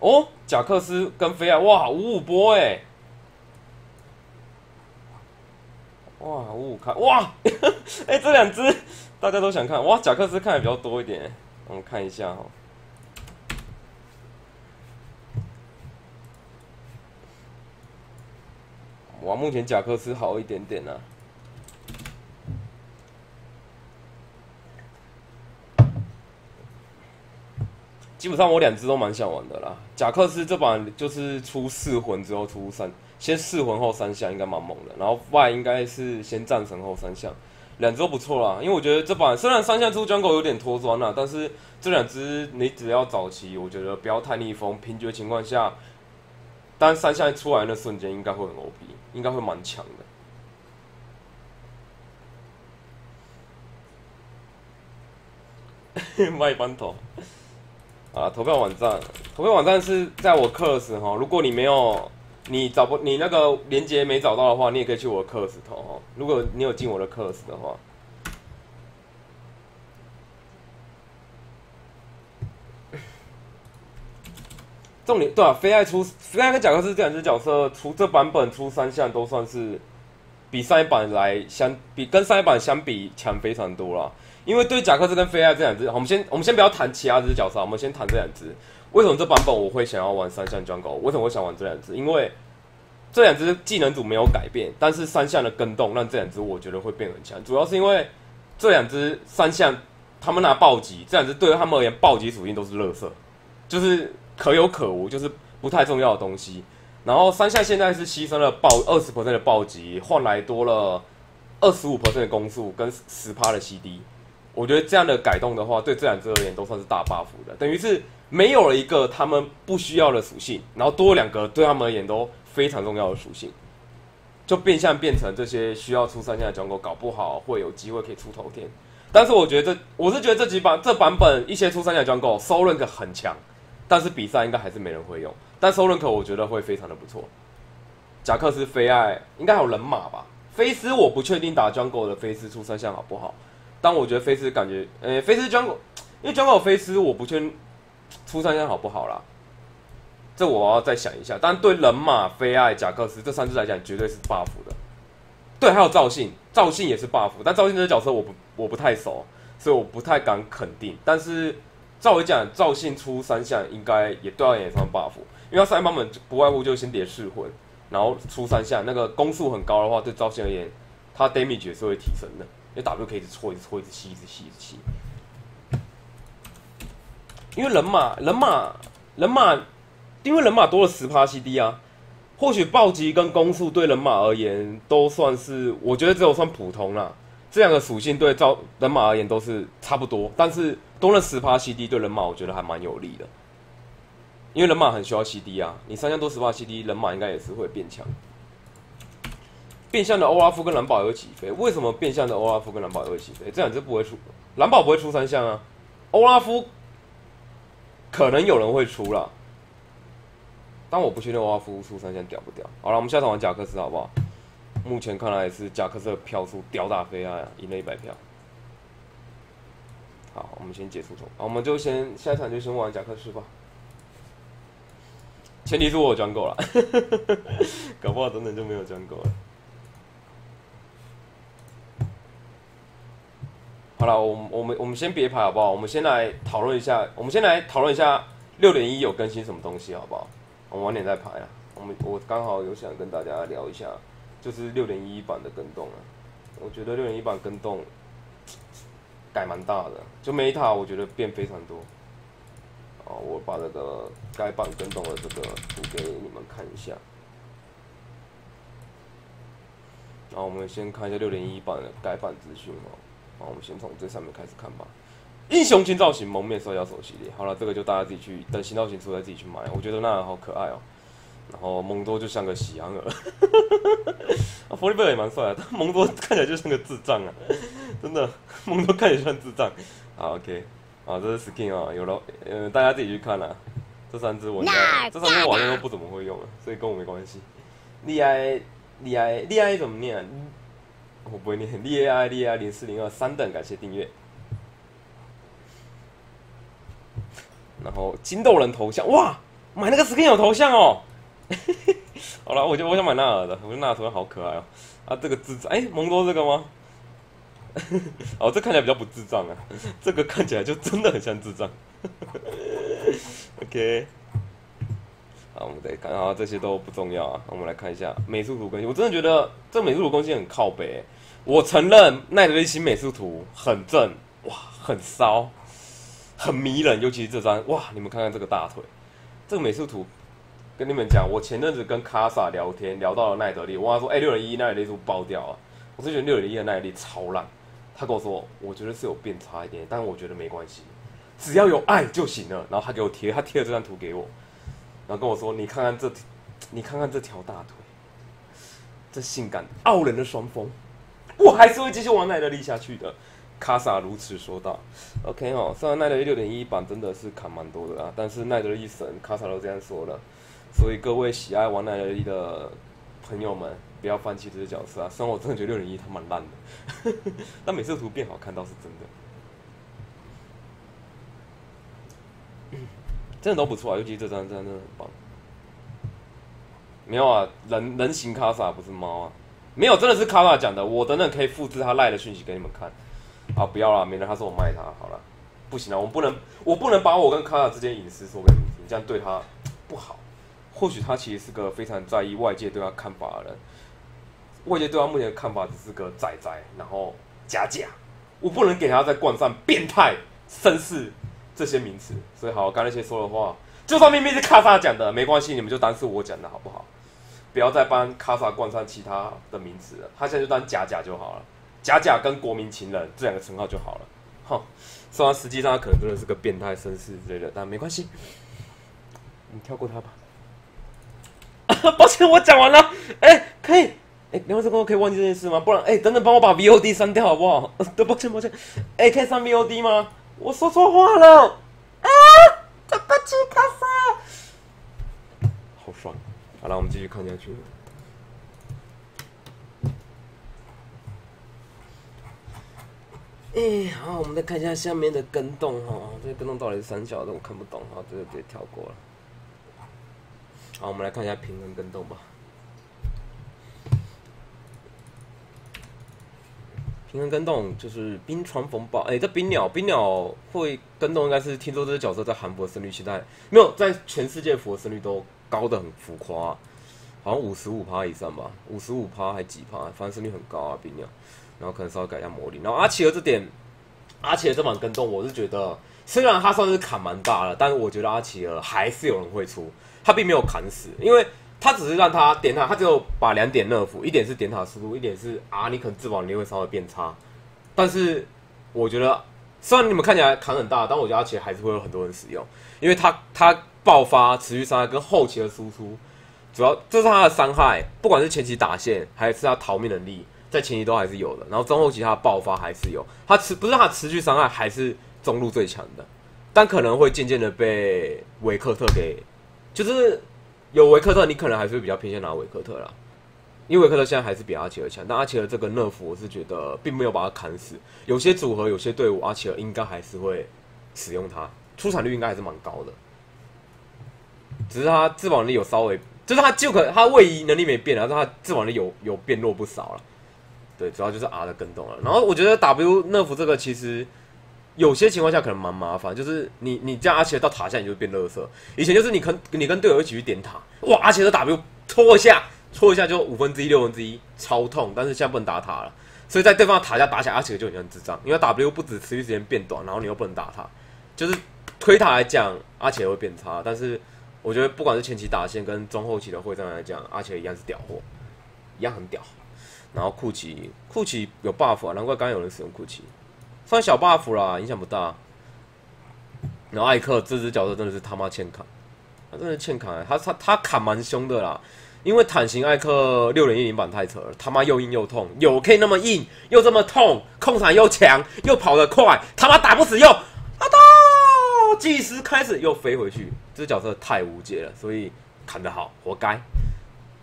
哦，贾克斯跟菲亚，哇，五五波哎，哇，五五看，哇，哎，这两只大家都想看，哇，贾克斯看的比较多一点，我们看一下哈。哇，目前贾克斯好一点点呢。基本上我两只都蛮想玩的啦。贾克斯这版就是出四魂之后出三，先四魂后三项应该蛮猛的。然后 Y 应该是先战神后三项，两只都不错啦。因为我觉得这版虽然三项出装狗有点拖砖啦，但是这两只你只要早期，我觉得不要太逆风，平局情况下，当三项出来那瞬间应该会很 OP，应该会蛮强的。卖班头。啊，投票网站，投票网站是在我课时候，如果你没有，你找不，你那个连接没找到的话，你也可以去我的课时投哈。如果你有进我的课时的话，重点对啊，非爱出非爱跟贾克斯这两只角色出这版本出三项都算是比上一版来相比跟上一版相比强非常多了。因为对贾克斯跟菲亚这两只，我们先我们先不要谈其他只角色，我们先谈这两只。为什么这版本我会想要玩三项装狗为什么会想玩这两只？因为这两只技能组没有改变，但是三项的跟动让这两只我觉得会变很强。主要是因为这两只三项他们拿暴击，这两只对于他们而言暴击属性都是垃圾，就是可有可无，就是不太重要的东西。然后三项现在是牺牲了暴二十的暴击，换来多了二十五的攻速跟十趴的 CD。我觉得这样的改动的话，对这两只而言都算是大 buff 的，等于是没有了一个他们不需要的属性，然后多两个对他们而言都非常重要的属性，就变相变成这些需要出三项的装狗，搞不好会有机会可以出头天。但是我觉得，我是觉得这几版这版本一些出三项装狗，收认可很强，但是比赛应该还是没人会用。但收认可我觉得会非常的不错。贾克斯、菲艾应该还有人马吧？菲斯我不确定打 jungle 的菲斯出三项好不好？但我觉得菲斯感觉，呃，菲斯 jungle，因为 jungle 菲斯我不确定出三项好不好啦，这我要再想一下。但对人马、菲艾、贾克斯这三只来讲，绝对是 buff 的。对，还有赵信，赵信也是 buff，但赵信这个角色我不我不太熟，所以我不太敢肯定。但是照我讲，赵信出三项应该也对他也算 buff，因为他三版本不外乎就先叠噬魂，然后出三下，那个攻速很高的话，对赵信而言，他 damage 也是会提升的。因为 W 可以一直搓，一直搓，一直吸，一直吸，一直吸。因为人马，人马，人马，因为人马多了十趴 CD 啊。或许暴击跟攻速对人马而言都算是，我觉得只有算普通啦。这两个属性对招人马而言都是差不多，但是多了十趴 CD 对人马，我觉得还蛮有利的。因为人马很需要 CD 啊，你三项多十趴 CD，人马应该也是会变强。变相的欧拉夫跟蓝宝也会起飞，为什么变相的欧拉夫跟蓝宝也会起飞？这两只不会出，蓝宝不会出三项啊，欧拉夫可能有人会出了，但我不确定欧拉夫出三项屌不屌。好了，我们下场玩贾克斯好不好？目前看来是贾克斯的票数屌打飞啊，赢了一百票。好，我们先结束从，好，我们就先下一场就先玩贾克斯吧。前提是我装够了，搞不好等等就没有装够了。好了，我我们我们先别排好不好？我们先来讨论一下，我们先来讨论一下六点一有更新什么东西好不好？我们晚点再排啊。我们我刚好有想跟大家聊一下，就是六点一版的跟动啊。我觉得六点一版跟动改蛮大的，就 meta 我觉得变非常多。哦，我把这个该版更动的这个图给你们看一下。然后我们先看一下六点一版的改版资讯哦。好，我们先从这上面开始看吧。英雄新造型蒙面受妖手系列，好了，这个就大家自己去等新造型出来自己去买。我觉得那好可爱哦。然后蒙多就像个喜羊羊，啊，弗利贝尔也蛮帅的，但蒙多看起来就像个智障啊，真的，蒙多看起来像智障。好，OK，好，这是 skin 啊，有了，呃，大家自己去看啦。这三只我应该，这三只我好像都不怎么会用啊，所以跟我没关系。利埃，利埃，利埃怎么念？我不会念 A I D I 零四零二三等，感谢订阅。然后金豆人头像，哇，买那个 skin 有头像哦。好了，我就我想买纳尔的，我觉得纳尔头像好可爱哦。啊，这个智障，哎，蒙多这个吗？哦，这看起来比较不智障啊，这个看起来就真的很像智障。OK，好，我们再看啊，这些都不重要啊。我们来看一下美术图更新，我真的觉得这美术图更新很靠北。我承认奈德利新美术图很正，哇，很骚，很迷人，尤其是这张，哇，你们看看这个大腿，这个美术图，跟你们讲，我前阵子跟卡萨聊天，聊到了奈德利，我跟他说，哎，六零一奈德利是不是爆掉啊？我是觉得六零一的奈德利超烂。他跟我说，我觉得是有变差一点，但我觉得没关系，只要有爱就行了。然后他给我贴，他贴了这张图给我，然后跟我说：“你看看这，你看看这条大腿，这性感傲人的双峰，我还是会继续玩奈德利下去的。”卡萨如此说道。OK 哦，虽然奈德利六点一版真的是砍蛮多的啊，但是奈德利神卡萨都这样说了，所以各位喜爱玩奈德利的朋友们。不要放弃这些角色啊！虽然我真的觉得六零一他蛮烂的，但每次图变好看倒是真的，真的都不错啊！尤其这张，真的很棒。没有啊，人人形卡萨不是猫啊，没有，真的是卡萨讲的。我等等可以复制他赖的讯息给你们看。啊，不要了，免得他说我卖他。好了，不行了，我们不能，我不能把我跟卡萨之间隐私说给你听，这样对他不好。或许他其实是个非常在意外界对他看法的人。外界对他目前的看法只是个仔仔，然后假假，我不能给他再冠上变态、绅士这些名词。所以好，刚才些说的话，就算明明是卡萨讲的，没关系，你们就当是我讲的好不好？不要再帮卡萨冠上其他的名词了，他现在就当假假就好了，假假跟国民情人这两个称号就好了。哼，虽然实际上他可能真的是个变态、绅士之类的，但没关系，你跳过他吧。抱歉，我讲完了。哎，可以。哎，两位师哥可以忘记这件事吗？不然，哎，等等，帮我把 VOD 删掉好不好？对，抱歉，抱歉。哎，可以删 VOD 吗？我说错话了。啊，对不起，卡莎。好爽。好了，我们继续看下去。哎，好，我们再看一下下面的跟动哈。这个跟动到底是三角的，我看不懂哈，这个直接跳过了。好，我们来看一下平衡跟动吧。平衡跟动就是冰川风暴，哎，这冰鸟，冰鸟会跟动，应该是听说这个角色在韩国胜率现在没有，在全世界服的胜率都高的很浮夸，好像五十五趴以上吧，五十五趴还几趴，反正胜率很高啊，冰鸟。然后可能稍微改一下魔力，然后阿奇尔这点，阿奇尔这版跟动，我是觉得虽然他算是砍蛮大了，但是我觉得阿奇尔还是有人会出，他并没有砍死，因为。他只是让他点塔，他只有把两点 nerf，一点是点塔速度，一点是啊，你可能自保能力会稍微变差。但是我觉得，虽然你们看起来砍很大，但我觉得他其实还是会有很多人使用，因为他他爆发持续伤害跟后期的输出，主要这是他的伤害，不管是前期打线还是他逃命能力，在前期都还是有的。然后中后期他的爆发还是有，他持不是他持续伤害还是中路最强的，但可能会渐渐的被维克特给就是。有维克特，你可能还是比较偏向拿维克特啦，因为维克特现在还是比阿奇尔强，但阿奇尔这个乐福我是觉得并没有把他砍死，有些组合有些队伍阿奇尔应该还是会使用它，出场率应该还是蛮高的，只是他自保能力有稍微，就是他就可他位移能力没变，但是他自保能力有有变弱不少了，对，主要就是 R 的跟动了，然后我觉得 W 乐福这个其实。有些情况下可能蛮麻烦，就是你你这样阿奇到塔下，你就变乐色。以前就是你跟你跟队友一起去点塔，哇，阿奇的 W 戳一下，戳一下就五分之一、六分之一，超痛。但是现在不能打塔了，所以在对方塔下打起来，阿奇就很像智障，因为 W 不止持续时间变短，然后你又不能打塔，就是推塔来讲，阿奇会变差。但是我觉得不管是前期打线跟中后期的会战来讲，阿奇一样是屌货，一样很屌。然后库奇库奇有 buff 啊，难怪刚刚有人使用库奇。算小 buff 啦，影响不大。然后艾克这只角色真的是他妈欠砍，他真的欠砍，他他他砍蛮凶的啦。因为坦型艾克六点一零版太扯了，他妈又硬又痛，有可以那么硬又这么痛，控场又强又跑得快，他妈打不死又啊到，计时开始又飞回去，这只角色太无解了，所以砍得好，活该。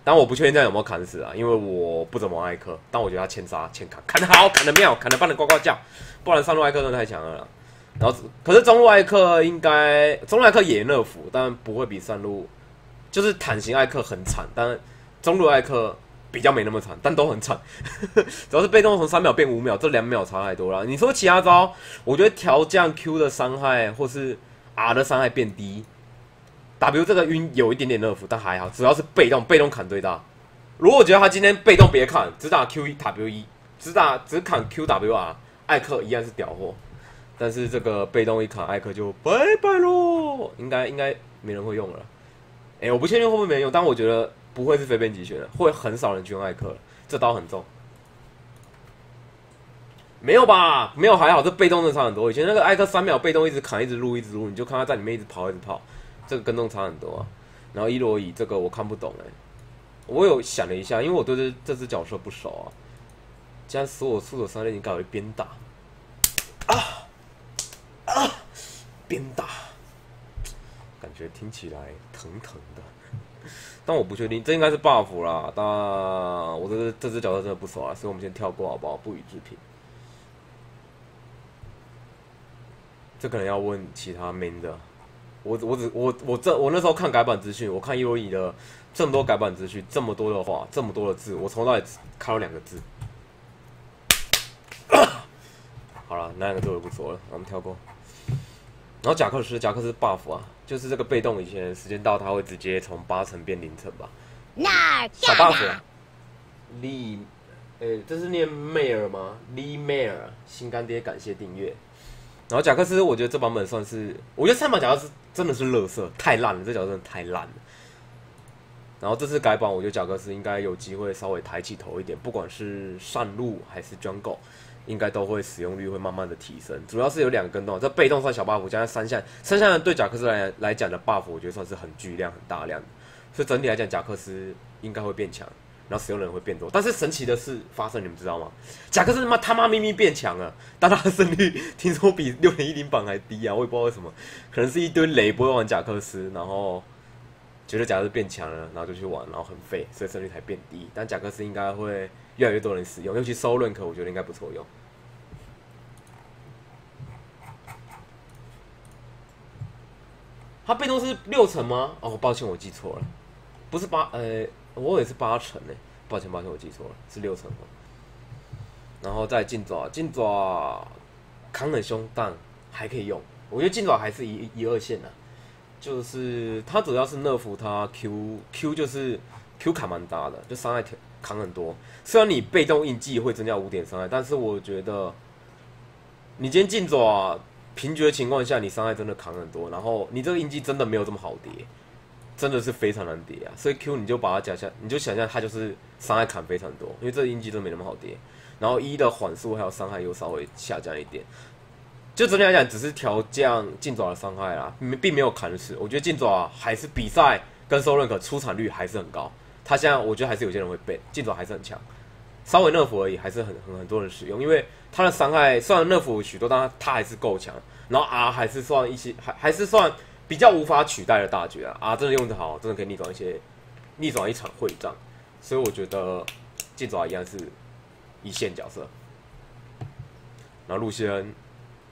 但我不确定这样有没有砍死啊，因为我不怎么艾克，但我觉得他欠杀欠砍，砍得好，砍得妙，砍得帮人呱呱叫。不然上路艾克真的太强了，然后可是中路艾克应该中路艾克也乐福，但不会比上路，就是坦型艾克很惨，但中路艾克比较没那么惨，但都很惨。主要是被动从三秒变五秒，这两秒差太多了。你说其他招，我觉得调降 Q 的伤害或是 R 的伤害变低，W 这个晕有一点点乐福，但还好，主要是被动被动砍最大。如果我觉得他今天被动别砍，只打 Q 一 W 一，只打只砍 Q W R，艾克一样是屌货。但是这个被动一砍艾克就拜拜喽，应该应该没人会用了。哎，我不确定会不会没人用，但我觉得不会是非变即选的，会很少人去用艾克了。这刀很重，没有吧？没有还好，这被动的差很多。以前那个艾克三秒被动一直砍一直撸一直撸，你就看他在里面一直跑一直跑，这个跟动差很多啊。然后伊罗伊这个我看不懂哎。我有想了一下，因为我对这这只角色不熟啊。既然所有出手三类，你改为鞭打啊啊，鞭打，感觉听起来疼疼的。但我不确定，这应该是 buff 啦。但我这这只角色真的不熟啊，所以我们先跳过好不好？不予置评。这可能要问其他 man 的。我我只我我这我那时候看改版资讯，我看伊罗伊的。这么多改版资讯，这么多的话，这么多的字，我从那里看了两个字。好了，那两个字我不说了，我们跳过。然后贾克斯，贾克斯 buff 啊，就是这个被动，以前时间到，他会直接从八层变零层吧。那小 buff。李，诶，这是念 Mayor 吗？Lee Mayor，新干爹，感谢订阅。然后贾克斯，我觉得这版本算是，我觉得三把贾克斯真的是乐色，太烂了，这角色真的太烂了。然后这次改版，我觉得贾克斯应该有机会稍微抬起头一点，不管是上路还是 jungle，应该都会使用率会慢慢的提升。主要是有两个跟动，这被动算小 buff，加上三项，三项对贾克斯来来讲的 buff，我觉得算是很巨量、很大量的。所以整体来讲，贾克斯应该会变强，然后使用人会变多。但是神奇的事发生，你们知道吗？贾克斯他妈他妈咪咪变强了，但他的胜率听说比六点一零榜还低啊！我也不知道为什么，可能是一堆雷不会玩贾克斯，然后。觉得贾克斯变强了，然后就去玩，然后很废，所以胜率才变低。但贾克斯应该会越来越多人使用，尤其收认可，我觉得应该不错用。他被动是六成吗？哦，抱歉，我记错了，不是八，呃，我也是八成呢。抱歉，抱歉，我记错了，是六成。然后再进爪，进爪扛很凶，但还可以用。我觉得进爪还是一一二线的。就是它主要是乐福，它 Q Q 就是 Q 卡蛮大的，就伤害扛很多。虽然你被动印记会增加五点伤害，但是我觉得你今天进爪平局的情况下，你伤害真的扛很多。然后你这个印记真的没有这么好叠，真的是非常难叠啊。所以 Q 你就把它加下，你就想象它就是伤害砍非常多，因为这个印记都没那么好叠。然后一的缓速还有伤害又稍微下降一点。就整体来讲，只是调降近爪的伤害啦，并没有砍死。我觉得近爪还是比赛跟收认可出场率还是很高。他现在我觉得还是有些人会背近爪还是很强，稍微 nerf 而已，还是很很很多人使用，因为他的伤害虽然 nerf 许多，但他还是够强。然后 R 还是算一些还还是算比较无法取代的大局啊啊真的用得好，真的可以逆转一些逆转一场会战。所以我觉得劲爪一样是一线角色。然后陆先。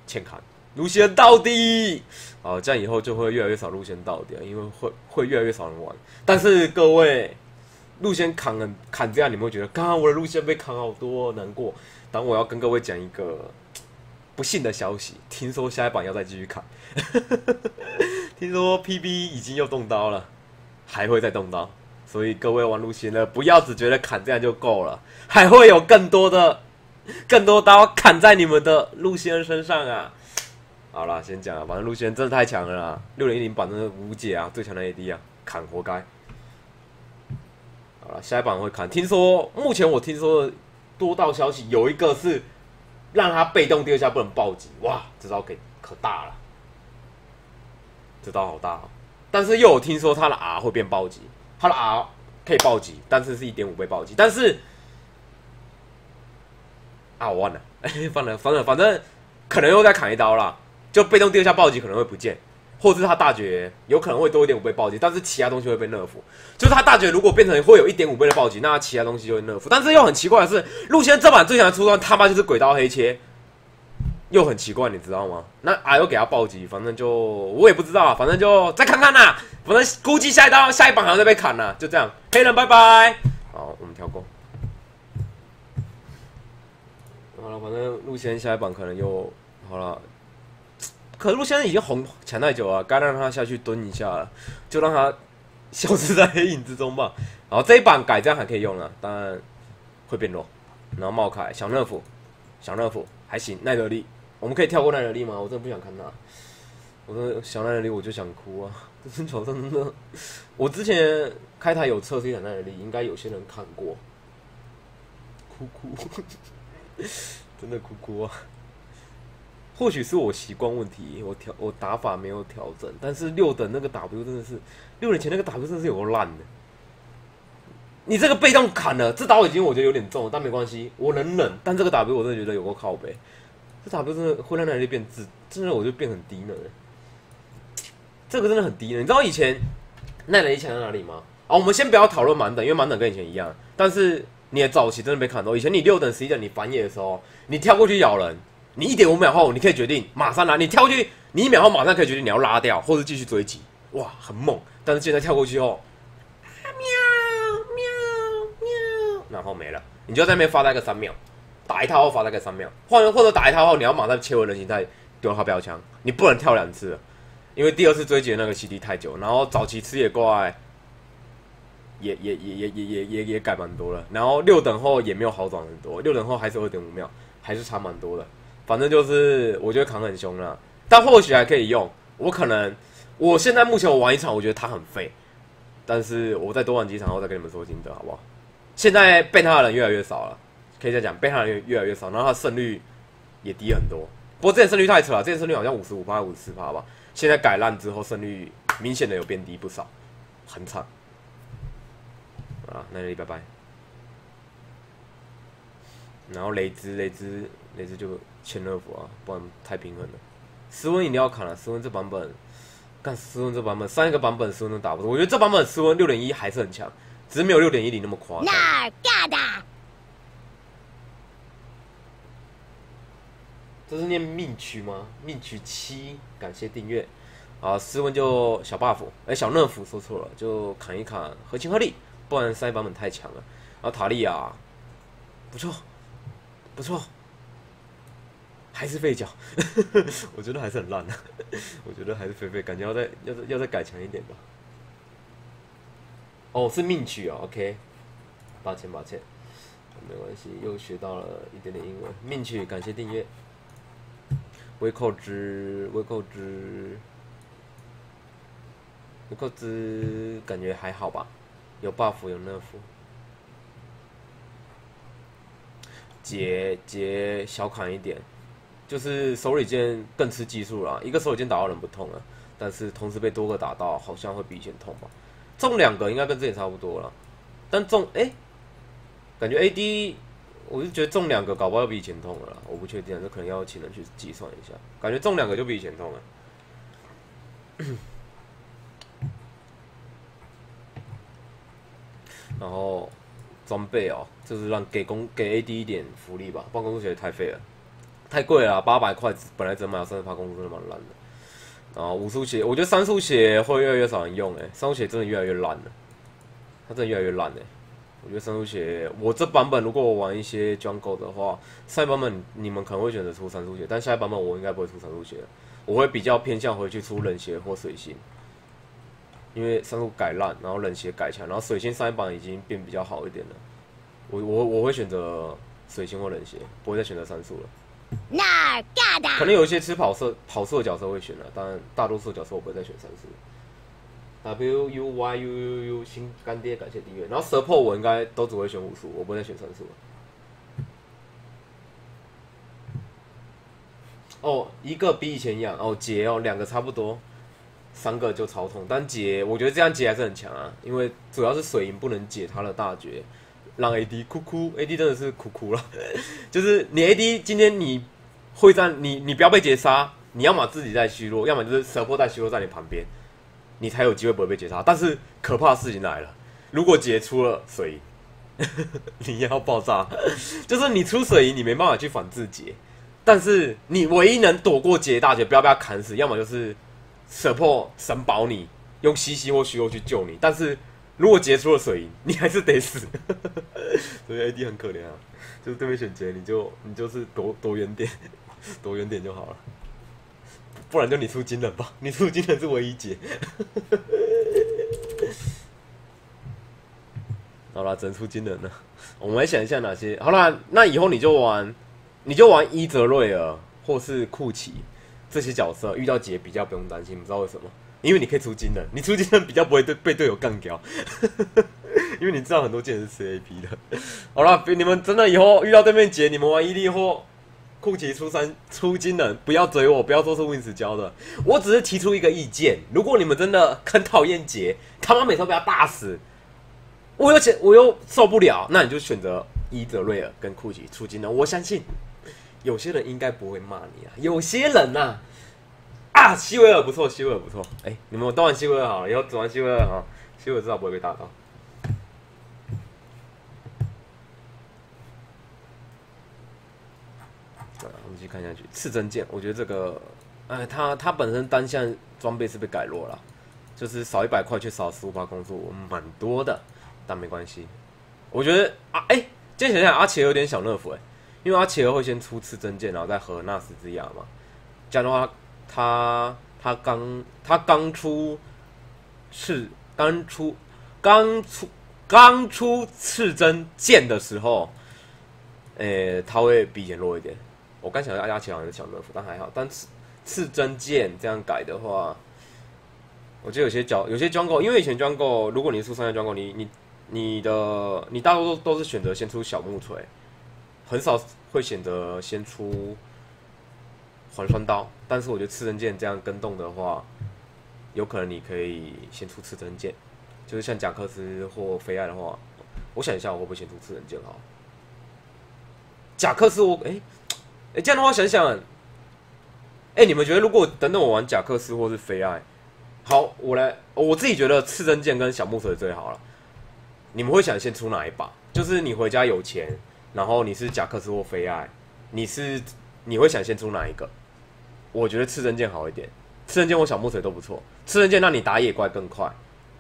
欠砍，路线到底，啊，这样以后就会越来越少路线到底，因为会会越来越少人玩。但是各位，路线砍了砍这样，你们会觉得，刚刚我的路线被砍好多，难过。但我要跟各位讲一个不幸的消息，听说下一版要再继续砍，听说 PB 已经又动刀了，还会再动刀。所以各位玩路线的，不要只觉得砍这样就够了，还会有更多的。更多刀 砍在你们的陆先身上啊！好了，先讲啊，反正陆先真的太强了啦，六零一零版真的无解啊，最强的 AD 啊，砍活该。好了，下一版会砍。听说目前我听说多道消息，有一个是让他被动第二下不能暴击，哇，这招给可大了，这刀好大哦。但是又有听说他的 R 会变暴击，他的 R 可以暴击，但是是一点五倍暴击，但是。啊，我忘了，哎，反正反正反正，可能又再砍一刀啦，就被动第二下暴击可能会不见，或是他大绝有可能会多一点五倍暴击，但是其他东西会被 nerf。就是他大绝如果变成会有一点五倍的暴击，那其他东西就会 nerf。但是又很奇怪的是，陆先这版最强的出装他妈就是鬼刀黑切，又很奇怪，你知道吗？那阿又给他暴击，反正就我也不知道啊，反正就再看看啦。反正估计下一刀下一榜好像在被砍了，就这样。黑人拜拜。好，我们跳过。好了，反正陆先下一榜可能又好了。可陆先生已经红抢太久了，该让他下去蹲一下了，就让他消失在黑影之中吧。然后这一版改这样还可以用了，当然会变弱。然后茂凯小乐福，小乐福还行，耐得力。我们可以跳过奈德利吗？我真的不想看他。我说想奈德利，我就想哭啊！这身床上真的，我之前开台有测试一场奈德利，应该有些人看过。哭哭，真的哭哭啊！或许是我习惯问题，我调我打法没有调整，但是六等那个 W 真的是六年前那个 W 真的是有个烂的。你这个被动砍了，这刀已经我觉得有点重，但没关系，我能忍。但这个 W 我真的觉得有个靠背。这 W 真的会让耐力变质，真的我就变很低了。这个真的很低了。你知道以前耐力强在哪里吗？啊，我们先不要讨论满等，因为满等跟以前一样。但是你的早期真的被砍到，以前你六等、十一等，你反野的时候，你跳过去咬人，你一点五秒后你可以决定马上拉，你跳过去，你一秒后马上可以决定你要拉掉，或者继续追击，哇，很猛。但是现在跳过去后，喵喵喵，然后没了，你就在那边发呆个三秒。打一套后发大概三秒，或者或者打一套后你要马上切回人形态丢他标枪，你不能跳两次，因为第二次追击那个 CD 太久。然后早期吃野怪也也也也也也也也改蛮多了，然后六等后也没有好转很多，六等后还是二点五秒，还是差蛮多的。反正就是我觉得扛很凶了，但或许还可以用。我可能我现在目前我玩一场，我觉得他很废，但是我再多玩几场后再跟你们说心得好不好？现在被他的人越来越少了。可以再讲，被他人越来越少，然后他胜率也低很多。不过之前胜率太扯了，之前胜率好像五十五趴、五十四趴吧。现在改烂之后，胜率明显的有变低不少，很惨。啊，那你拜拜。然后雷兹，雷兹，雷兹就千乐福啊，不然太平衡了。斯温一定要砍了，斯温这版本，干斯温这版本，上一个版本斯温都打不动，我觉得这版本斯温六点一还是很强，只是没有六点一零那么夸张。这是念命曲吗？命曲七，感谢订阅。啊，斯文就小 buff，哎，小乐福说错了，就砍一砍，合情合理，不然三版本太强了。然后塔利亚，不错，不错，还是废脚，我觉得还是很烂的，我觉得还是废废，感觉要再要再要再改强一点吧。哦，是命曲哦，OK，抱歉抱歉，没关系，又学到了一点点英文。命曲，感谢订阅。微扣之，微扣之，微扣之，感觉还好吧，有 buff 有 nerf。劫劫小砍一点，就是手里剑更吃技术了，一个手里剑打到人不痛了，但是同时被多个打到，好像会比以前痛吧。中两个应该跟之前差不多了，但中哎，感觉 AD。我是觉得中两个搞不好要比以前痛了，我不确定，这可能要请人去计算一下。感觉中两个就比以前痛了。然后装备哦，就是让给公给 AD 一点福利吧。办公室鞋太废了，太贵了，八百块本来只能买三十发公司真的蛮烂的。然后五速鞋，我觉得三速鞋会越来越少人用，哎，三速鞋真的越来越烂了，它真的越来越烂哎。我觉得三速鞋，我这版本如果我玩一些 jungle 的话，上一版本你们可能会选择出三速鞋，但下一版本我应该不会出三速鞋，我会比较偏向回去出冷鞋或水星，因为三速改烂，然后冷鞋改强，然后水星上一版已经变比较好一点了，我我我会选择水星或冷鞋，不会再选择三速了。那可能有一些吃跑色跑色的角色会选了，但大多数角色我不会再选三速。W U Y U U U 新干爹，感谢订阅。然后 support 我应该都只会选武术，我不会再选三术。哦，一个比以前一样哦，劫哦，两个差不多，三个就超痛。但劫，我觉得这样劫还是很强啊，因为主要是水银不能解他的大绝，让 AD 哭哭，AD 真的是哭哭了。就是你 AD 今天你会战，你你不要被劫杀，你要么自己在虚弱，要么就是 support 在虚弱在你旁边。你才有机会不会被截杀，但是可怕的事情来了，如果截出了水银，你要爆炸，就是你出水银，你没办法去反制截，但是你唯一能躲过劫大劫，不要被他砍死，要么就是舍破神保你，用西西或虚弱去救你。但是如果劫出了水银，你还是得死。所以 AD 很可怜啊，就是对面选劫，你就你就是躲躲远点，躲远点就好了。不然就你出金人吧，你出金人是唯一解。好了，整出金人了。我们来想一下哪些。好了，那以后你就玩，你就玩伊泽瑞尔或是库奇这些角色，遇到劫比较不用担心。你知道为什么？因为你可以出金人，你出金人比较不会对被队友干掉。因为你知道很多剑是 CAP 的。好了，你们真的以后遇到对面劫，你们玩伊利或。库奇出三出金人，不要追我，不要说是 Wins 教的，我只是提出一个意见。如果你们真的很讨厌杰，他妈每次被他打死，我又且我又受不了，那你就选择伊泽瑞尔跟库奇出金人。我相信有些人应该不会骂你啊，有些人呐啊，希维尔不错，希维尔不错。哎，你们都玩希维尔好了，以后只玩希维尔哈，希维尔至少不会被打到。继续看下去，刺针剑，我觉得这个，哎，它它本身单项装备是被改弱了，就是少一百块却少十五发攻速，蛮多的，但没关系。我觉得啊，哎，今天想想阿奇有点小乐福哎，因为阿奇会先出刺针剑，然后再和纳斯之牙嘛。这样的话，他他刚他刚出刺刚出刚出刚出刺针剑的时候，诶，他会比以前弱一点。我刚想到阿奇好像是小乐福，但还好。但刺刺针剑这样改的话，我觉得有些角有些装购，因为以前装购，如果你出三项装购，你你你的你大多数都是选择先出小木锤，很少会选择先出环穿刀。但是我觉得刺针剑这样跟动的话，有可能你可以先出刺针剑，就是像贾克斯或菲艾的话，我想一下我会不会先出刺针剑好？贾克斯我哎。哎，这样的话想想，哎，你们觉得如果等等我玩贾克斯或是菲艾，好，我来，我自己觉得刺针剑跟小木锤最好了。你们会想先出哪一把？就是你回家有钱，然后你是贾克斯或菲艾，你是你会想先出哪一个？我觉得刺针剑好一点，刺针剑或小木锤都不错。刺针剑让你打野怪更快，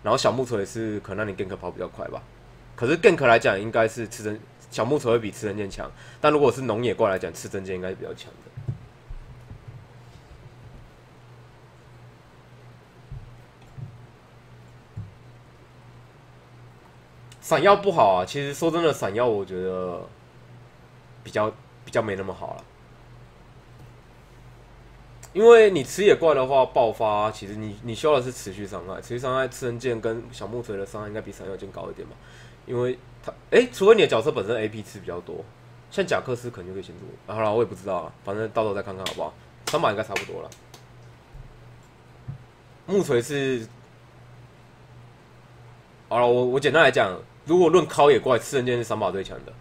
然后小木锤是可能让你 gank 跑比较快吧。可是 gank 来讲，应该是刺针。小木锤会比赤针剑强，但如果是农野怪来讲，赤针剑应该是比较强的。闪耀不好啊，其实说真的，闪耀我觉得比较比较没那么好了。因为你吃野怪的话，爆发其实你你需要的是持续伤害，持续伤害赤针剑跟小木锤的伤害应该比闪耀剑高一点嘛，因为。他哎，除非你的角色本身 A P 吃比较多，像贾克斯可能就可以先出。好了，我也不知道啊，反正到时候再看看好不好？三把应该差不多了。木锤是，好了，我我简单来讲，如果论靠野怪，吃人剑是三把最强的，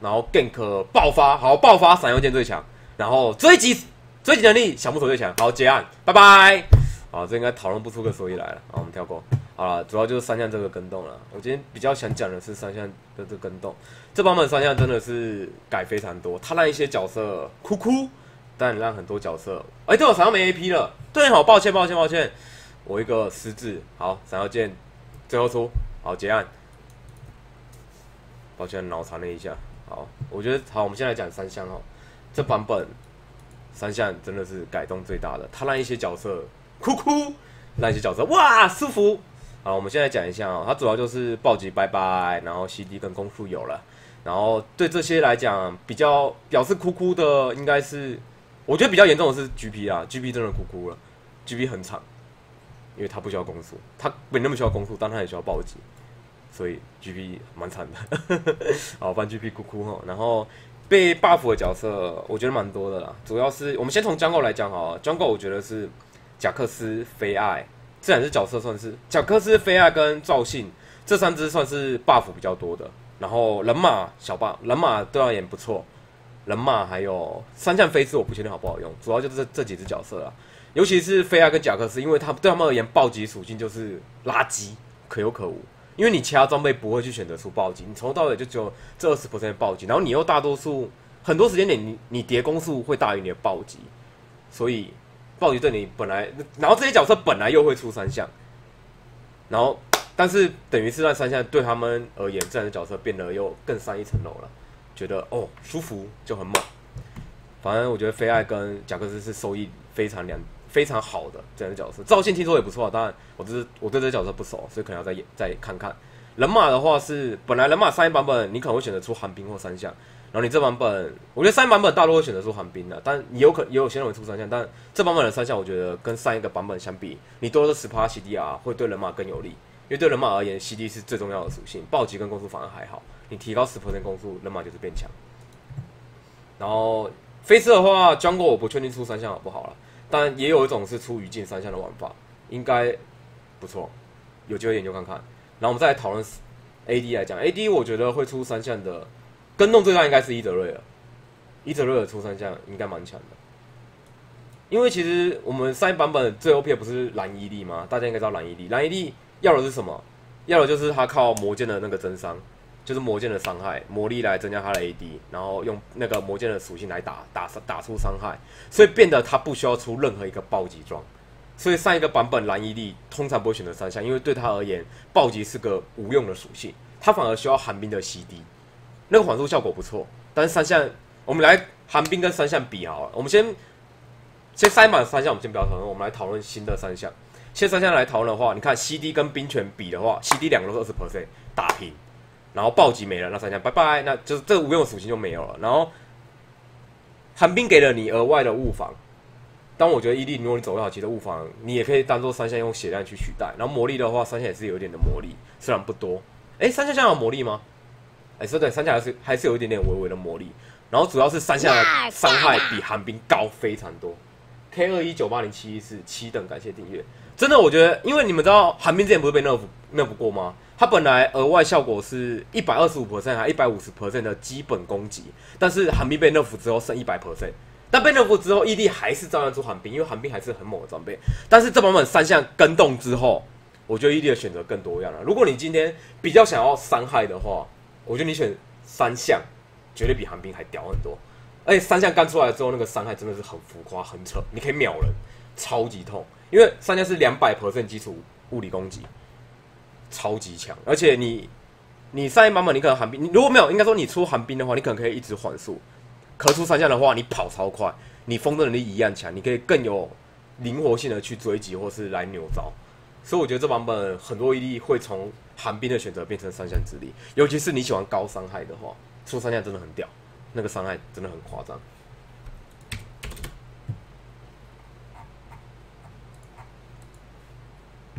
然后 gank 爆发，好爆发闪耀剑最强，然后追击追击能力小木锤最强。好结案，拜拜。好，这应该讨论不出个所以来了，好，我们跳过。好了，主要就是三项这个跟动了。我今天比较想讲的是三项的这跟动。这版本三项真的是改非常多，他让一些角色哭哭，但让很多角色……哎，对我闪耀没 AP 了。对，好，抱歉，抱歉，抱歉，我一个失智。好，闪耀剑最后出，好结案。抱歉，脑残了一下。好，我觉得好，我们现在讲三项哦。这版本三项真的是改动最大的，他让一些角色哭哭，让一些角色哇舒服。好，我们现在讲一下啊，它主要就是暴击拜拜，然后 CD 跟攻速有了，然后对这些来讲比较表示哭哭的，应该是我觉得比较严重的是 GP 啊，GP 真的哭哭了，GP 很惨，因为他不需要攻速，他没那么需要攻速，但他也需要暴击，所以 GP 蛮惨的。好，反正 GP 哭哭哈，然后被 buff 的角色我觉得蛮多的啦，主要是我们先从 Jungle 来讲哈，Jungle 我觉得是贾克斯、菲艾。这两只角色算是贾克斯、菲亚跟赵信这三只算是 buff 比较多的，然后人马小霸人马对而言不错，人马还有三项飞兹我不确定好不好用，主要就是这这几只角色啊，尤其是菲亚跟贾克斯，因为他对他们而言暴击属性就是垃圾，可有可无，因为你其他装备不会去选择出暴击，你从头到尾就只有这二十 percent 暴击，然后你又大多数很多时间点你你叠攻速会大于你的暴击，所以暴击对你本来，然后这些角色本来又会出三项，然后但是等于是那三项对他们而言，这样的角色变得又更上一层楼了，觉得哦舒服就很猛。反正我觉得菲爱跟贾克斯是收益非常良非常好的这样的角色，赵信听说也不错，当然我只是我对这角色不熟，所以可能要再再看看。人马的话是本来人马三版本你可能会选择出寒冰或三项，然后你这版本我觉得三版本大多会选择出寒冰的，但你有可也有些人会出三项，但这版本的三项我觉得跟上一个版本相比，你多了十趴 CDR 会对人马更有利，因为对人马而言 CD 是最重要的属性，暴击跟攻速反而还好，你提高十 percent 攻速，人马就是变强。然后飞车的话江哥我不确定出三项好不好了，但也有一种是出鱼镜三项的玩法，应该不错，有机会研究看看。然后我们再来讨论 AD 来讲，AD 我觉得会出三项的，跟动最大应该是伊泽瑞尔，伊泽瑞尔出三项应该蛮强的，因为其实我们上一版本最 OP 不是蓝伊利吗？大家应该知道蓝伊利，蓝伊利要的是什么？要的就是他靠魔剑的那个增伤，就是魔剑的伤害。魔力来增加他的 AD，然后用那个魔剑的属性来打打打出伤害，所以变得他不需要出任何一个暴击装。所以上一个版本蓝伊利通常不会选择三项，因为对他而言，暴击是个无用的属性，他反而需要寒冰的 CD，那个缓速效果不错。但是三项，我们来寒冰跟三项比好了。我们先先塞满三项，我们先不要讨论，我们来讨论新的三项。现三项来讨论的话，你看 CD 跟冰拳比的话，CD 两个都是二十 percent 打平，然后暴击没了，那三项拜拜，那就是这个无用属性就没有了。然后寒冰给了你额外的物防。但我觉得伊利，如果你走得好，其实物防你也可以当做三项用血量去取代。然后魔力的话，三项也是有一点的魔力，虽然不多。哎，三项像有魔力吗？哎，说对，三下还是还是有一点点微微的魔力。然后主要是三下的伤害比寒冰高非常多。K 二一九八零七一四七等，感谢订阅。真的，我觉得，因为你们知道寒冰之前不是被 nerf nerf 过吗？它本来额外效果是一百二十五 percent 还一百五十 percent 的基本攻击，但是寒冰被 nerf 之后剩一百 percent。但被 nerf 之后，ED 还是照样出寒冰，因为寒冰还是很猛的装备。但是这版本三项跟动之后，我觉得 ED 的选择更多样了。如果你今天比较想要伤害的话，我觉得你选三项，绝对比寒冰还屌很多。而且三项刚出来之后，那个伤害真的是很浮夸、很扯，你可以秒人，超级痛。因为三项是两百 percent 基础物理攻击，超级强。而且你你上一版本你可能寒冰，你如果没有，应该说你出寒冰的话，你可能可以一直缓速。可出三项的话，你跑超快，你风的能力一样强，你可以更有灵活性的去追击或是来扭招，所以我觉得这版本很多一力会从寒冰的选择变成三项之力，尤其是你喜欢高伤害的话，出三项真的很屌，那个伤害真的很夸张。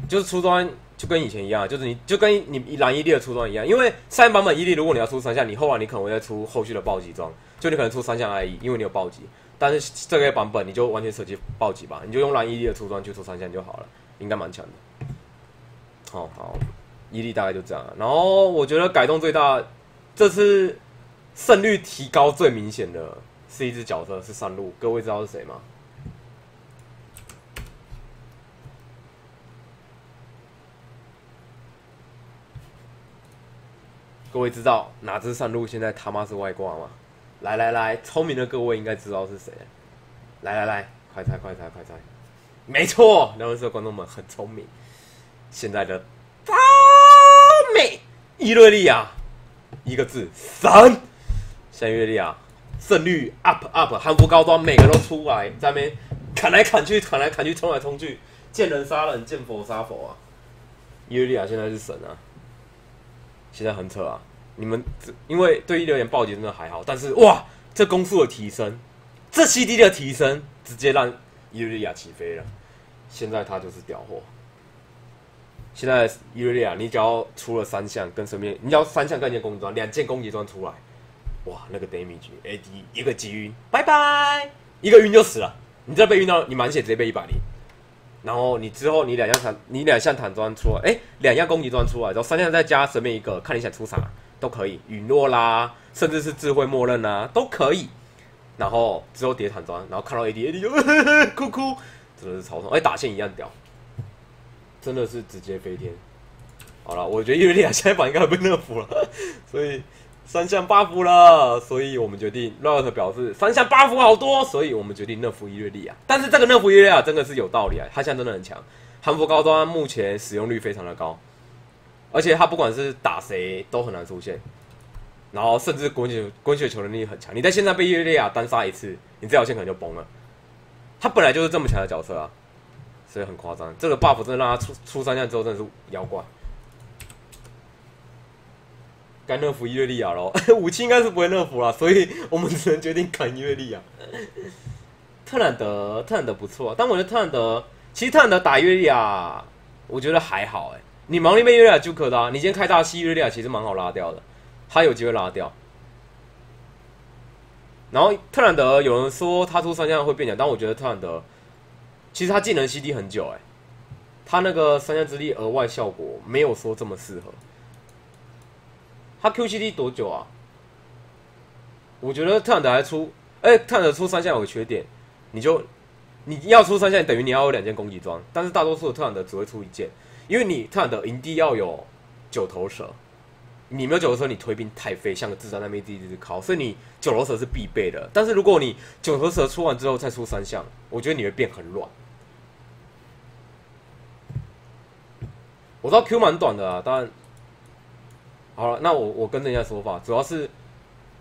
就是出装就跟以前一样，就是你就跟你蓝伊利的出装一样，因为上一版本伊利如果你要出三项，你后来你可能会再出后续的暴击装。就你可能出三项 IE，因为你有暴击，但是这个版本你就完全舍弃暴击吧，你就用蓝伊利的出装去出三项就好了，应该蛮强的。好好，伊利大概就这样。然后我觉得改动最大，这次胜率提高最明显的是一只角色是三路，各位知道是谁吗？各位知道哪只三路现在他妈是外挂吗？来来来，聪明的各位应该知道是谁。来来来，快猜快猜快猜！没错，两位的观众们很聪明。现在的美伊瑞利亚，一个字神。现在伊瑞利亚胜率 up up，韩服高端每个都出来，在那边砍来砍去，砍来砍去，冲来冲去，见人杀人，见佛杀佛啊！伊瑞利亚现在是神啊，现在很扯啊。你们因为对一留言暴击真的还好，但是哇，这攻速的提升，这 CD 的提升，直接让伊瑞利亚起飞了。现在他就是屌货。现在伊瑞利亚，你只要出了三项跟身边，你只要三项跟一件攻击装，两件攻击装出来，哇，那个 damage AD 一个击晕，拜拜，一个晕就死了。你再被晕到，你满血直接被一百零。然后你之后你两项坦，你两项坦装出来，哎，两样攻击装出来，然后三项再加身边一个，看你想出啥。都可以陨落啦，甚至是智慧默认啊，都可以。然后之后叠坦装，然后看到 AD，AD 就哭哭，真的是超痛，哎，打线一样屌，真的是直接飞天。好了，我觉得伊瑞利亚下一版应该被乐服了，所以三项 buff 了，所以我们决定 Riot 表示三项 buff 好多，所以我们决定乐福伊瑞利亚。但是这个乐福伊瑞利亚真的是有道理啊，他现在真的很强，韩服高端目前使用率非常的高，而且他不管是打谁都很难出现，然后甚至滚雪滚雪球能力很强，你在现在被伊瑞利亚单杀一次，你这条线可能就崩了。他本来就是这么强的角色啊，所以很夸张。这个 buff 真的让他出出三项之后真的是妖怪。该 nerf 伊瑞利亚喽，武器应该是不会 nerf 啦，所以我们只能决定砍伊瑞利亚。特兰德，特兰德不错，但我觉得特兰德，其实特兰德打伊瑞利亚，我觉得还好哎。你毛利被伊瑞利亚就可拉，你今天开大西伊瑞利亚其实蛮好拉掉的，他有机会拉掉。然后特兰德有人说他出三项会变强，但我觉得特兰德其实他技能 CD 很久哎，他那个三项之力额外效果没有说这么适合。他 QCD 多久啊？我觉得特兰德还出，哎，特兰德出三项有个缺点，你就你要出三项，等于你要有两件攻击装，但是大多数的特兰德只会出一件，因为你特兰德营地要有九头蛇，你没有九头蛇，你推兵太费，像个智障那边一直靠，所以你九头蛇是必备的。但是如果你九头蛇出完之后再出三项，我觉得你会变很乱。我知道 Q 蛮短的啊，但。好了，那我我跟着一下说法，主要是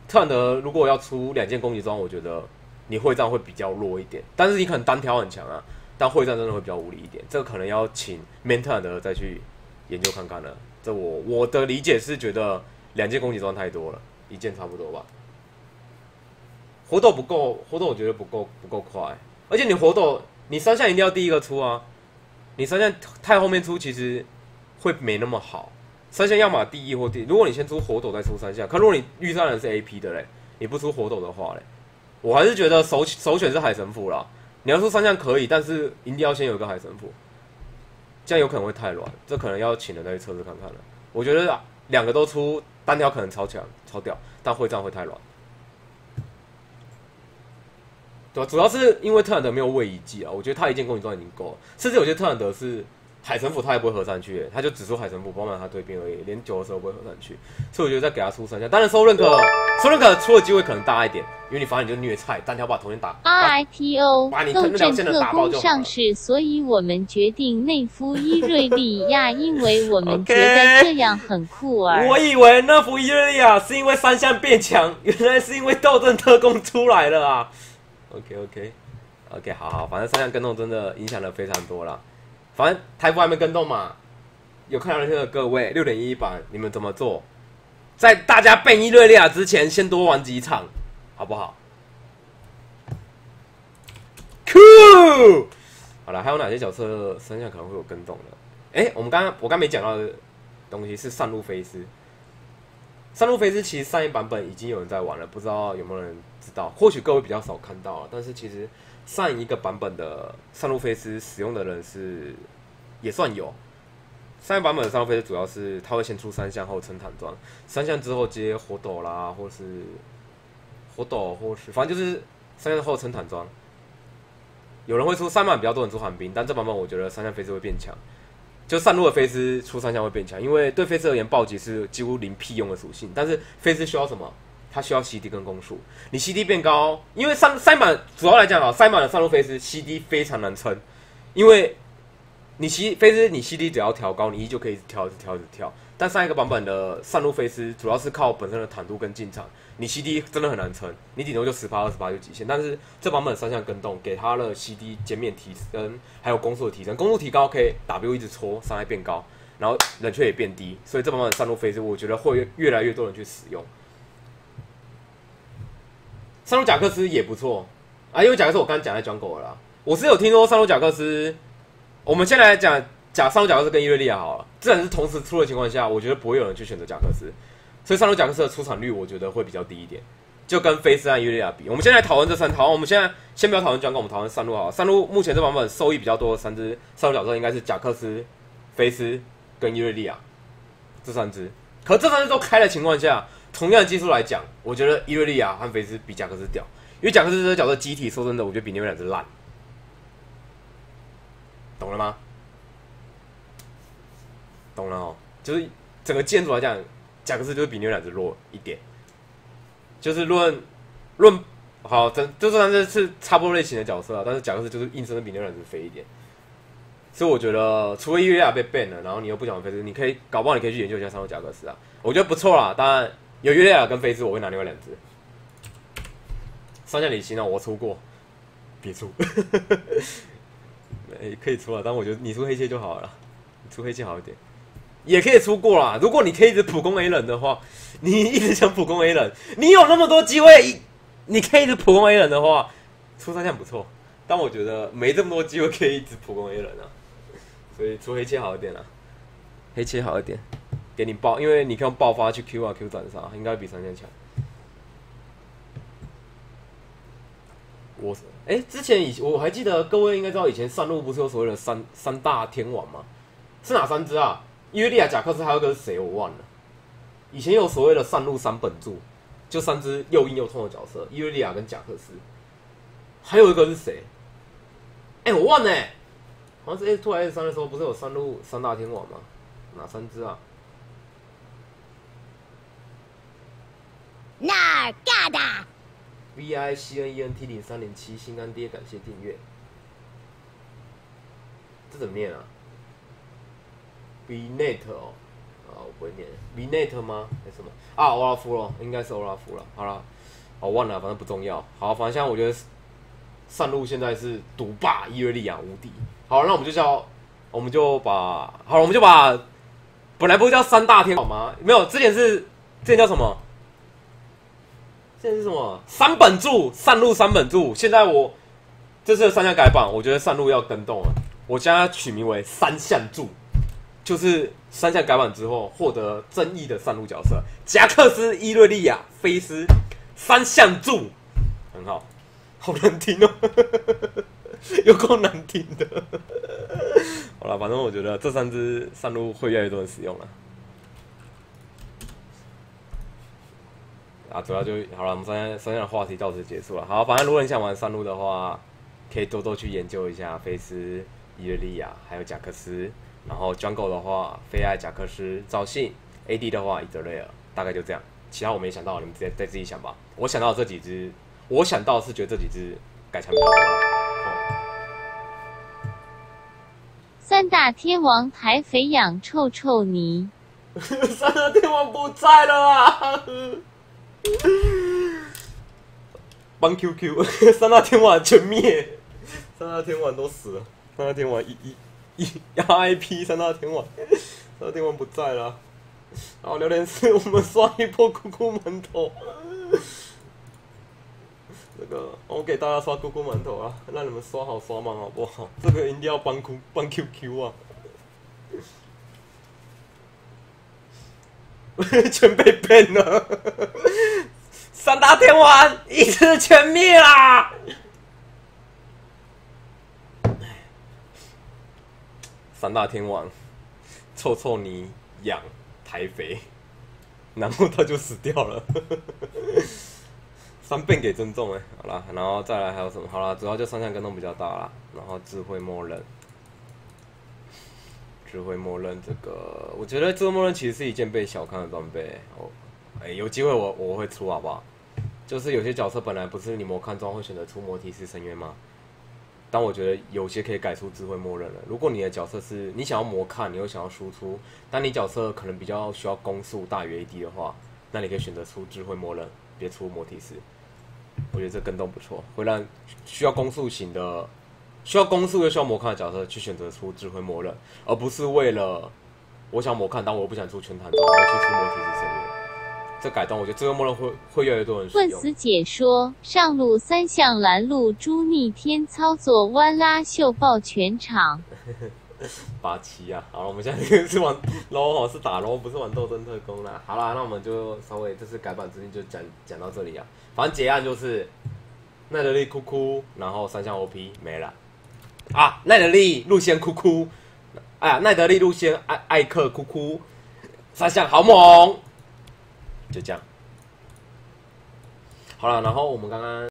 特兰德如果要出两件攻击装，我觉得你会战会比较弱一点，但是你可能单挑很强啊，但会战真的会比较无力一点，这个可能要请 Man 特兰德再去研究看看了。这我我的理解是觉得两件攻击装太多了，一件差不多吧。活动不够，活动我觉得不够不够快，而且你活动你三项一定要第一个出啊，你三项太后面出其实会没那么好。三项要么第一或第，如果你先出火斗再出三项，可如果你预算人是 A P 的嘞，你不出火斗的话嘞，我还是觉得首首选是海神斧啦。你要出三项可以，但是一定要先有一个海神斧，这样有可能会太乱，这可能要请人再去测试看看了。我觉得两个都出单挑可能超强超屌，但会战会太乱。对，主要是因为特兰德没有位移技啊，我觉得他一件攻击装已经够了，甚至有些特兰德是。海神斧他也不会合上去，他就只出海神斧帮忙他对兵而已，连九的时候不会合上去，所以我觉得再给他出三下，当然收认可，收认可出的机会可能大一点，因为你发现你就虐菜，单挑把同学打。R I T O 斗阵特工上市，所以我们决定内服伊瑞利亚，因为我们 觉得这样很酷啊。我以为那服伊瑞利亚是因为三项变强，原来是因为斗阵特工出来了啊。OK OK OK，好好，反正三项跟动真的影响的非常多了。反正台服还没跟动嘛，有看聊天的各位，六点一版你们怎么做？在大家变伊瑞利亚之前，先多玩几场，好不好？Cool，好了，还有哪些角色身上可能会有跟动的？哎，我们刚刚我刚没讲到的东西是上路飞丝。上路飞丝其实上一版本已经有人在玩了，不知道有没有人知道？或许各位比较少看到，但是其实。上一个版本的上路飞丝使用的人是也算有。上一版本的上路飞丝主要是他会先出三项后撑坦装，三项之后接火斗啦，或是火斗，或是反正就是三项后撑坦装。有人会出三版比较多人出寒冰，但这版本我觉得三项飞丝会变强。就上路的飞丝出三项会变强，因为对飞丝而言暴击是几乎零屁用的属性，但是飞丝需要什么？它需要 CD 跟攻速，你 CD 变高，因为上三版主要来讲啊，三版的上路飞丝 CD 非常难撑，因为你 C 飞丝你 CD 只要调高，你依旧可以一直跳、一直调、一直调。但上一个版本的上路飞丝主要是靠本身的坦度跟进场，你 CD 真的很难撑，你顶多就十八、二十八就极限。但是这版本三项跟动给它了 CD 减免提升，还有攻速的提升，攻速提高可以 W 一直戳，伤害变高，然后冷却也变低，所以这版本上路飞丝我觉得会越来越多人去使用。上路贾克斯也不错啊，因为贾克斯我刚刚讲在讲狗了，我是有听说上路贾克斯，我们先来讲讲上路贾克斯跟伊瑞利亚好了，自然是同时出的情况下，我觉得不会有人去选择贾克斯，所以上路贾克斯的出场率我觉得会比较低一点，就跟菲斯和伊瑞利亚比。我们现在讨论这三套，我们现在先不要讨论讲狗，我们讨论上路好了。上路目前这版本收益比较多的三只上路角色应该是贾克斯、菲斯跟伊瑞利亚这三只，可这三只都开的情况下。同样的技术来讲，我觉得伊瑞利亚和菲斯比贾克斯屌，因为贾克斯这个角色机体，说真的，我觉得比另外两只烂，懂了吗？懂了哦，就是整个建筑来讲，贾克斯就是比另外两只弱一点，就是论论好，这就算是是差不多类型的角色啊。但是贾克斯就是硬生生比那人是肥一点，所以我觉得，除非伊瑞亚被 ban 了，然后你又不想飞兹，你可以搞不好你可以去研究一下三号贾克斯啊，我觉得不错啦。当然有约利亚跟菲兹，我会拿另外两只。三项李欣呢，我出过，别出，哎，可以出啊，但我觉得你出黑切就好了，出黑切好一点。也可以出过啦。如果你可以一直普攻 A 人的话，你一直想普攻 A 人，你有那么多机会，你可以一直普攻 A 人的话，出三项不错。但我觉得没这么多机会可以一直普攻 A 人啊，所以出黑切好一点啊，黑切好一点，给你爆，因为你可以用爆发去 Q 啊 Q 斩杀，应该比三千强。我哎，之前以我还记得各位应该知道，以前上路不是有所谓的三三大天王吗？是哪三只啊？伊维利亚、贾克斯还有个是谁？我忘了。以前有所谓的上路三本柱，就三只又硬又痛的角色，伊维利亚跟贾克斯。还有一个是谁？哎，我忘了。好像是 S two S 三的时候，不是有上路三大天王吗？哪三只啊？哪嘎达？V I C N E N T 零三零七，新干爹，感谢订阅。这怎么念啊？Vnet 哦，啊，我不会念，Vnet 吗？还是什么？啊，欧拉夫了，应该是欧拉夫了。好了，我忘了，反正不重要。好，反正现在我觉得上路现在是独霸伊瑞利亚无敌。好，那我们就叫，我们就把，好了，我们就把，本来不是叫三大天好吗？没有，之前是之前叫什么？现在是什么？三本柱，上路三本柱。现在我这次三项改版，我觉得上路要跟动了。我将它取名为三项柱。就是三项改版之后获得争议的上路角色，贾克斯、伊瑞利亚、菲斯三项柱，很好，好难听哦，有够难听的。好了，反正我觉得这三只上路会越来越多人使用了。啊，主要就好了，我们三天三项的话题到此结束了。好，反正如果你想玩上路的话，可以多多去研究一下菲斯、伊瑞利亚还有贾克斯。然后 Jungle 的话，菲艾、贾克斯、赵信；AD 的话，伊泽瑞尔，大概就这样。其他我没想到，你们直接再自己想吧。我想到这几只，我想到是觉得这几只改强比较多。三大天王还肥养臭臭泥。三大天王不在了啊！帮 QQ，三大天王全灭，三大天王都死了，三大天王一一。R I P 三大天王，三大天王不在了。好，聊天室我们刷一波姑姑馒头。这个我给大家刷姑姑馒头啊，让你们刷好刷满好不好？这个一定要帮哭帮 Q Q 啊！全被骗了，三大天王一次全灭啦！三大天王，臭臭泥养台肥，然后他就死掉了。三变给尊重哎，好啦，然后再来还有什么？好啦，主要就三项跟动比较大啦。然后智慧默认，智慧默认这个，我觉得智慧默认其实是一件被小看的装备哦。哎，有机会我我会出好不好？就是有些角色本来不是你魔抗装会选择出魔提斯深渊吗？但我觉得有些可以改出智慧默认了。如果你的角色是你想要魔抗，你又想要输出，但你角色可能比较需要攻速大于 AD 的话，那你可以选择出智慧默认，别出魔提斯。我觉得这跟动不错，会让需要攻速型的、需要攻速又需要魔抗的角色去选择出智慧默认，而不是为了我想魔抗，但我不想出全坦装，要去出魔提斯生命。这改动，我觉得这个默认会会越来越多人问死解说上路三项拦路猪逆天操作弯拉秀爆全场，八七啊！好了，我们现在是 玩 low 是打 low，不是玩斗争特工啦。好啦，那我们就稍微这次改版资讯就讲讲到这里啊。反正结案就是奈德利哭哭，然后三项 OP 没了啊。奈德利路线哭哭，哎呀，奈德利路线艾艾克哭哭，三项好猛。就这样，好了，然后我们刚刚。